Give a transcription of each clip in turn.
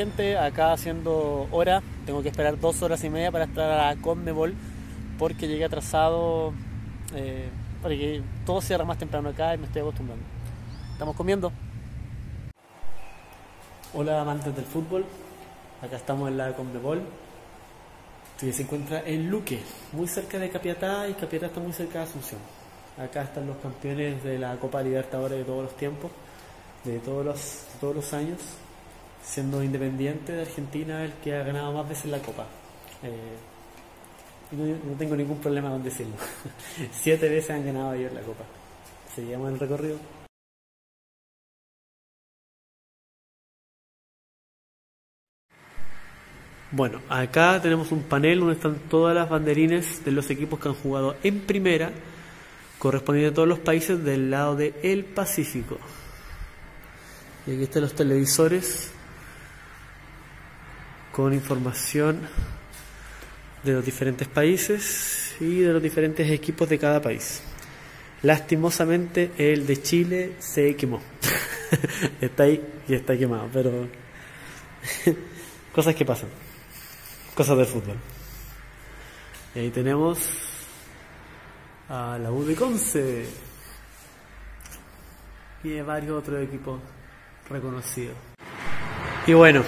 acá haciendo hora, tengo que esperar dos horas y media para estar a la Conmebol porque llegué atrasado, eh, porque todo cierra más temprano acá y me estoy acostumbrando. Estamos comiendo. Hola amantes del fútbol, acá estamos en la Conmebol. que se encuentra en Luque, muy cerca de Capiatá y Capiatá está muy cerca de Asunción. Acá están los campeones de la Copa Libertadores de todos los tiempos, de todos los, todos los años, siendo Independiente de Argentina el que ha ganado más veces la Copa. Eh, no, tengo ningún problema con decirlo. Siete veces han ganado ayer la Copa. Seguimos el recorrido. Bueno, acá tenemos un panel donde están todas las banderines de los equipos que han jugado en primera, correspondiendo a todos los países del lado del el Pacífico. Y aquí están los televisores con información de los diferentes países y de los diferentes equipos de cada país. Lastimosamente el de Chile se quemó. está ahí y está quemado, pero cosas que pasan. Cosas del fútbol. Y ahí tenemos a la U de Conce y varios otros equipos reconocidos. Y bueno,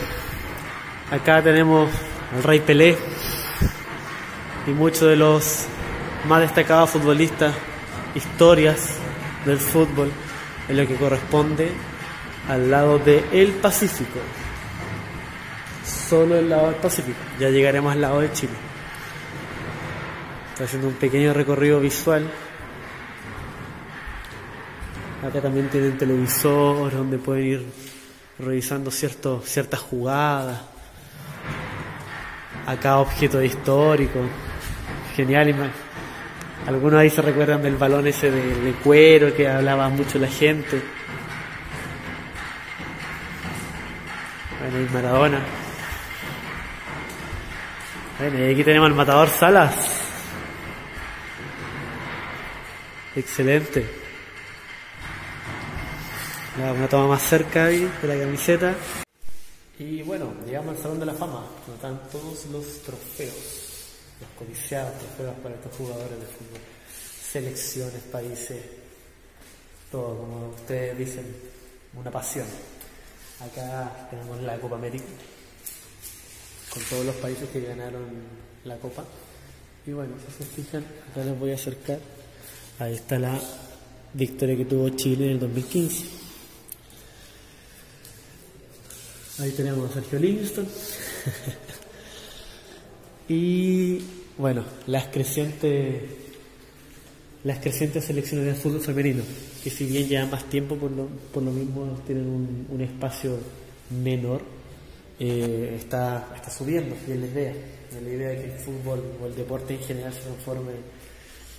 acá tenemos al Rey Pelé y muchos de los más destacados futbolistas, historias del fútbol, en lo que corresponde al lado del el Pacífico. Solo el lado del Pacífico. Ya llegaremos al lado de Chile. Está haciendo un pequeño recorrido visual. Acá también tienen televisor donde pueden ir revisando ciertos, ciertas jugadas. Acá objetos históricos. Genial. Algunos ahí se recuerdan del balón ese de, cuero que hablaba mucho la gente. Bueno, y Maradona. Bueno, y aquí tenemos al matador Salas. Excelente. Una toma más cerca ahí de la camiseta. Y bueno, llegamos al Salón de la Fama, donde están todos los trofeos los codiciados trofeos para estos jugadores de fútbol, selecciones, países, todo, como ustedes dicen, una pasión. Acá tenemos la Copa América, con todos los países que ganaron la Copa. Y bueno, si se fijan, acá les voy a acercar. Ahí está la victoria que tuvo Chile en el 2015. Ahí tenemos a Sergio Livingston. Y bueno, las crecientes, las crecientes selecciones de fútbol femenino, que si bien llevan más tiempo, por lo, por lo mismo tienen un, espacio menor, eh, está, está subiendo y es la idea. la idea de que el fútbol o el deporte en general se transforme,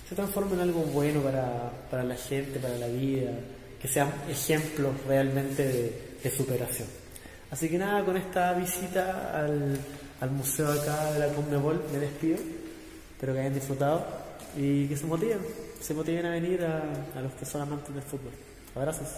se transforme en algo bueno para, para la gente, para la vida, que sean ejemplos realmente de superación. Así que nada, con esta visita al al museo acá de la Conmebol, me despido. Espero que hayan disfrutado y que se motiven, se motiven a venir a, a los que son amantes del fútbol. Abrazos.